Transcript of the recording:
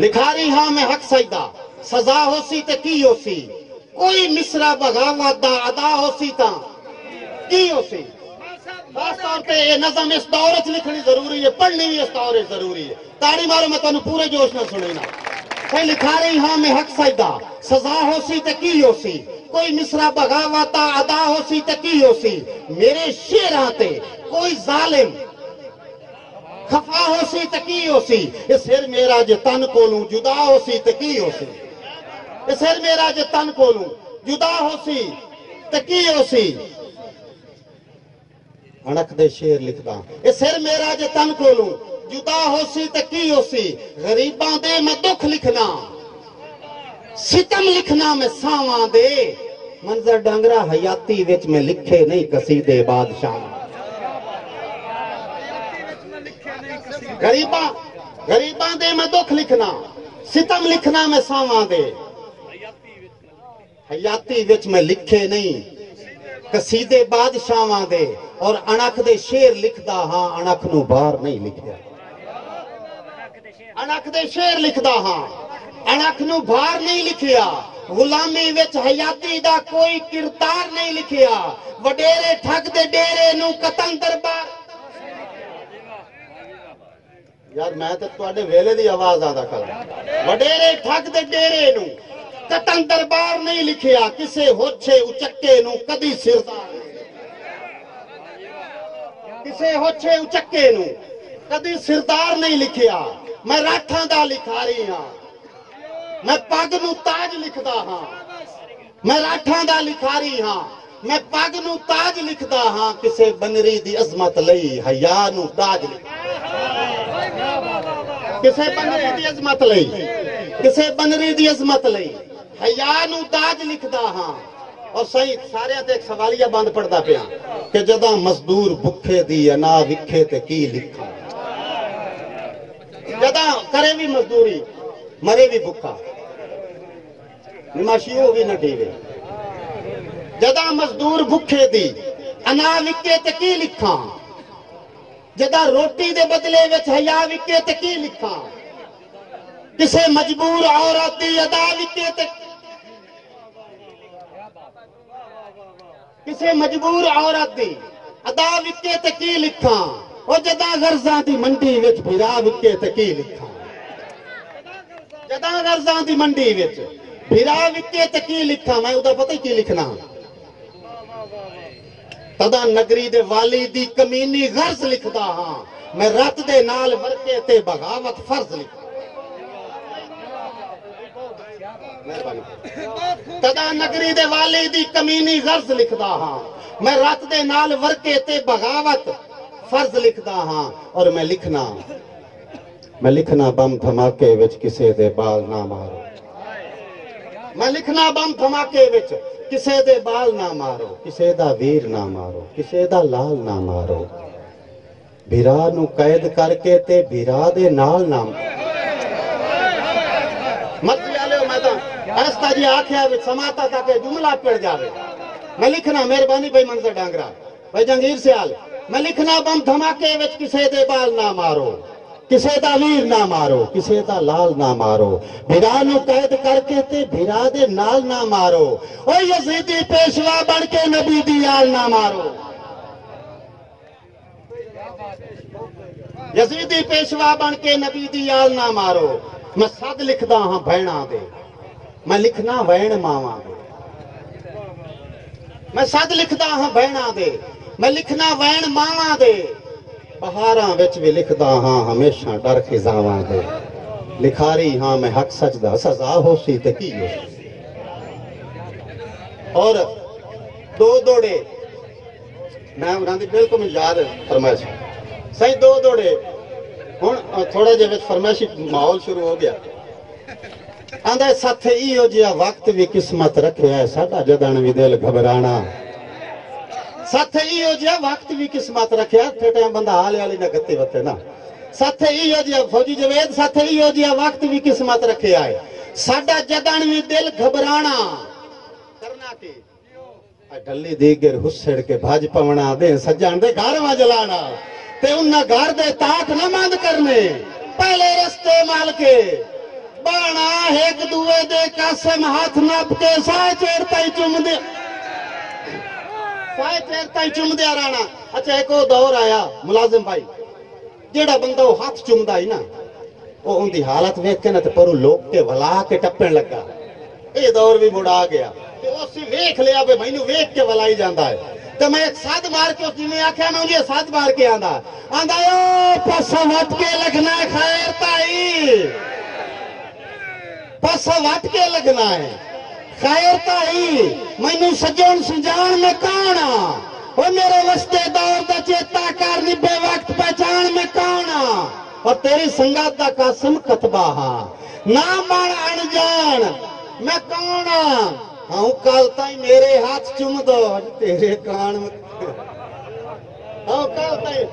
लिखारी हाँ मैं हक सजदा। सजा होसी ते की होसी? कोई मिसरा बगावत दा अदा होसी ता? की होसी? खास पे ये नज़म इस दौर च लिखनी ज़रूरी है, पढ़नी भी इस दौर ज़रूरी है। ताड़ी मारो, मैं तेन पूरे जोश में सुनी ना ते लिखारी हाँ मैं हक सजदा। सजा होसी ते की होसी? कोई मिसरा बगावत दा अदा होसी ते की होसी? मेरे शेरां ते कोई जालिम खफा होसी की होसी? ये सिर मेरा जे तन कोलू जुदा होसी ते की होसी? ये सिर मेरा जे तन कोलू जुदा होसी ते की होसी? अणख दे शेर लिखदा ये सिर मेरा जे तन कोलू जुदा होसी ते की होसी? गरीबां दे मैं दुख लिखना सितम लिखना मैं सावां दे, मंजर डांगरा हयाती विच में लिखे नहीं कसीदे बादशाह। गरीबा गरीबां दे मैं दुख लिखना सितम लिखना मैं सावां दे हयाती विच मैं लिखे नहीं कसीदे बादशाहां दे और अणख दे शेर लिखदा हाँ अणख नु बाहर नहीं लिखिया अणख दे शेर लिखदा हाँ अणख नु बाहर नहीं लिखिया गुलामी विच हयाती दा कोई किरदार नहीं लिखिया वडेरे ठग दे डेरे नु कतन दरबार ਯਾਰ ਮੈਂ ਤਾਂ ਤੁਹਾਡੇ ਵੇਲੇ ਦੀ ਆਵਾਜ਼ ਆਦਾ ਕਰ ਵਡੇਰੇ ਠੱਗ ਦੇ ਡੇਰੇ ਨੂੰ ਕਤਨ ਦਰਬਾਰ ਨਹੀਂ ਲਿਖਿਆ, ਕਿਸੇ ਹੋਛੇ ਉਚੱਕੇ ਨੂੰ ਕਦੀ ਸਿਰਦਾਰ ਕਿਸੇ ਹੋਛੇ ਉਚੱਕੇ ਨੂੰ ਕਦੀ ਸਿਰਦਾਰ ਨਹੀਂ ਲਿਖਿਆ। ਮੈਂ ਰਾਠਾਂ ਦਾ ਲਿਖਾਰੀ ਹਾਂ। ਮੈਂ ਪੱਗ ਨੂੰ ਤਾਜ ਲਿਖਦਾ ਹਾਂ। ਮੈਂ ਰਾਠਾਂ ਦਾ ਲਿਖਾਰੀ ਹਾਂ। ਮੈਂ ਪੱਗ ਨੂੰ ਤਾਜ ਲਿਖਦਾ ਹਾਂ। ਕਿਸੇ ਬਨਰੀ ਦੀ ਅਜ਼ਮਤ ਲਈ ਹਯਾ ਨੂੰ ਤਾਜ ਲਿਖਦਾ ਕਿਸੇ ਬਨਰੀ ਦੀ ਅਜ਼ਮਤ ਲਈ ਕਿਸੇ ਬਨਰੀ ਦੀ ਅਜ਼ਮਤ ਲਈ ਹਯਾ ਨੂੰ ਤਾਜ ਲਿਖਦਾ ਹਾਂ ਔਰ ਸਹੀ ਸਾਰਿਆਂ ਤੇ ਇੱਕ ਸਵਾਲੀਆ ਬੰਦ ਪੜਦਾ ਪਿਆ ਕਿ ਜਦੋਂ ਮਜ਼ਦੂਰ ਭੁੱਖੇ ਦੀ ਅਨਾ ਵਿਖੇ ਤੇ ਕੀ ਲਿਖਾਂ ਜਦੋਂ ਕਰੇ ਵੀ ਮਜ਼ਦੂਰੀ ਮਰੇ ਵੀ ਭੁੱਖਾ ਨਿਮਾਸ਼ੀ ਹੋ ਵੀ ਨਾ ਢੀਵੇ ਜਦੋਂ ਮਜ਼ਦੂਰ ਭੁੱਖੇ ਦੀ ਅਨਾ ਵਿਕੇ ਤੇ ਕੀ ਲਿਖਾਂ जदा रोटी के बदले विच हया विके ते की लिखा? किसे मजबूर औरत दी अदा विके ते मजबूर औरत दी अदा विके ते की लिखा? और जदा गर्जा की मंडी विच फिरा विके ते की लिखा? जदा गर्जा दी मंडी विच फिरा विके तो की लिखा? मैं उदा पता ही की लिखना? तदा नगरी दे वाली दी कमीनी गर्ज लिखदा हाँ मैं रत दे नाल वरके ते बगावत फ़र्ज़ लिखदा तदा नगरी दे वाली दी कमीनी गर्ज लिखदा हाँ मैं रत दे नाल वरके ते बगावत फ़र्ज़ लिखदा हाँ और मैं लिखना मैं लिखना बम धमाके विच किसे दे बाल ना मारो मैं लिखना बम धमाके विच ਕਿਸੇ ਦੇ ਬਾਲ ਨਾ ਮਾਰੋ ਕਿਸੇ ਦਾ ਵੀਰ ਨਾ ਮਾਰੋ ਕਿਸੇ ਦਾ ਲਾਲ ਨਾ ਮਾਰੋ ਵੀਰਾ ਨੂੰ ਕੈਦ ਕਰਕੇ ਤੇ ਵੀਰਾ ਦੇ ਨਾਲ ਨਾ मत लियो मैं तो ऐसा जी आख्या भी समाता था कि जुमला पड़ जावे मैं लिखना मेहरबानी भाई मंजर डांगरा भाई जंगीर सियाल मैं लिखना बम धमाके विच किसे दे बाल ना मारो ਕਿਸੇ ਦਾ ਵੀਰ ਨਾ ਮਾਰੋ ਕਿਸੇ ਦਾ ਲਾਲ ਨਾ ਮਾਰੋ ਭਿਰਾ ਨੂੰ ਕੈਦ ਕਰਕੇ ਤੇ ਭਿਰਾ ਦੇ ਨਾਲ ਨਾ ਮਾਰੋ ਓ ਯਜ਼ੀਦੀ ਪੇਸ਼ਵਾ ਬਣ ਕੇ ਨਬੀ ਦੀ ਆਲ ਨਾ ਮਾਰੋ ਯਜ਼ੀਦੀ ਪੇਸ਼ਵਾ ਬਣ ਕੇ ਨਬੀ ਦੀ ਆਲ ਨਾ ਮਾਰੋ ਮੈਂ ਸਦ ਲਿਖਦਾ ਹਾਂ ਭੈਣਾਂ ਦੇ ਮੈਂ ਲਿਖਣਾ ਵੈਣ ਮਾਵਾਂ ਦੇ ਮੈਂ ਸਦ ਲਿਖਦਾ ਹਾਂ ਭੈਣਾਂ ਦੇ ਮੈਂ ਲਿਖਣਾ ਵੈਣ ਮਾਵਾਂ ਦੇ ਬਹਾਰਾਂ ਵਿੱਚ ਵੀ ਲਿਖਦਾ ਹਾਂ, ਹਮੇਸ਼ਾ ਡਰ ਖਿਜ਼ਾਵਾਂ ਦੇ ਲਿਖਾਰੀ ਹਾਂ, ਮੈਂ ਹੱਕ ਸੱਚ ਦਾ, ਸਜ਼ਾ ਹੋਸੀ ਤੇ ਕੀ ਹੋ ਔਰ ਦੋ ਦੋੜੇ, ਮੈਂ ਉਹਨਾਂ ਦੀ ਬਿਲਕੁਲ ਯਾਦ ਫਰਮਾਇਸ਼ ਸਹੀ ਦੋ ਦੋੜੇ, ਹੁਣ ਥੋੜਾ ਜਿਹਾ ਵਿੱਚ ਫਰਮਾਇਸ਼ੀ ਮਾਹੌਲ ਸ਼ੁਰੂ ਹੋ ਗਿਆ। ਆਂਦਾ, ਸੱਥ ਇਹੋ ਜਿਹਾ ਵਕਤ ਵੀ ਕਿਸਮਤ ਰੱਖਿਆ ਸਾਡਾ ਜਦਣ ਵੀ ਦਿਲ ਘਬਰਾਣਾ। સાથે ઈ યોજ્યા વાક્તવી કિસ્મત રાખ્યા ઠેટા બંદા હાલે હાલી ના ગતિ વતે ના સાથે ઈ યોજ્યા ફૌજી જવેદ સાથે ઈ યોજ્યા વાક્તવી કિસ્મત રખે આય ਸਾਡਾ ਜਦਨ ਵੀ ਦਿਲ ਘਬਰਾਣਾ ਕਰਨਾ ਕੀ ਢੱਲੀ ਦੇ ਗਿਰ ਹੁਸੜ ਕੇ ਭਾਜ ਪਵਣਾ ਦੇ ਸੱਜਣ ਦੇ ਘਰ ਵਾ ਜਲਾਣਾ ਤੇ ਉਹਨਾਂ ਘਰ ਦੇ ਤਾਕ ਨਾ ਮੰਦ ਕਰਨੇ ਪਹਿਲੇ ਰਸਤੇ ਮਾਲਕੇ ਬਾਣਾ ਇੱਕ ਦੂਏ ਦੇ ਕਾਸਮ ਹੱਥ ਨੱਪ ਕੇ ਸਾਹ ਚੇੜ ਤਈ ਚੁੰਮਦੇ चुम दे साए चेड़ता ही चुम दिया राणा अच्छा एक वो दौर आया मुलाजिम भाई जेड़ा बंदा वो हाथ चुमदा ही ना वो उनकी हालत वेख के ना ते परू लोग के भला के टप्पण लगा ਇਹ ਦੌਰ ਵੀ ਮੁੜ ਆ ਗਿਆ ਤੇ ਉਸੇ ਵੇਖ ਲਿਆ ਵੀ ਮੈਨੂੰ ਵੇਖ ਕੇ ਵਲਾਈ ਜਾਂਦਾ ਹੈ ਤੇ ਮੈਂ ਇੱਕ ਸੱਦ ਮਾਰ ਕੇ ਜਿਵੇਂ ਆਖਿਆ ਮੈਂ ਉਹਨੇ ਸੱਦ ਮਾਰ ਕੇ ਆਂਦਾ ਆਂਦਾ ਓ ਪਸਾ ਵਟ ਕੇ ਲਗਣਾ ਖੈਰ ਤਾਈ ਪਸਾ ਵਟ ਕੇ ਲਗਣਾ ਹੈ ਖੈਰ ਤਾਈ ਮੈਨੂੰ ਸਜਣ ਸੁਜਾਣ ਮੈਂ ਕੌਣ ਆ? ਓ ਮੇਰੇ ਰਸਤੇਦਾਰ ਦਾ ਚੇਤਾ ਕਰ ਨੀ ਬੇਵਕਤ ਪਹਿਚਾਨ ਮੈਂ ਕੌਣ ਆ? ਓ ਤੇਰੀ ਸੰਗਤ ਦਾ ਕਾਸਮ ਕਤਬਾ ਹਾ। ਨਾ ਮਣ ਅਣ ਜਾਣ ਮੈਂ ਕੌਣ ਆ? ਹਉ ਕਾਲ ਤਾਈ ਮੇਰੇ ਹੱਥ ਚੁੰਮ ਦੋ ਤੇਰੇ ਕਾਣ ਹਉ ਕਾਲ ਤਾਈ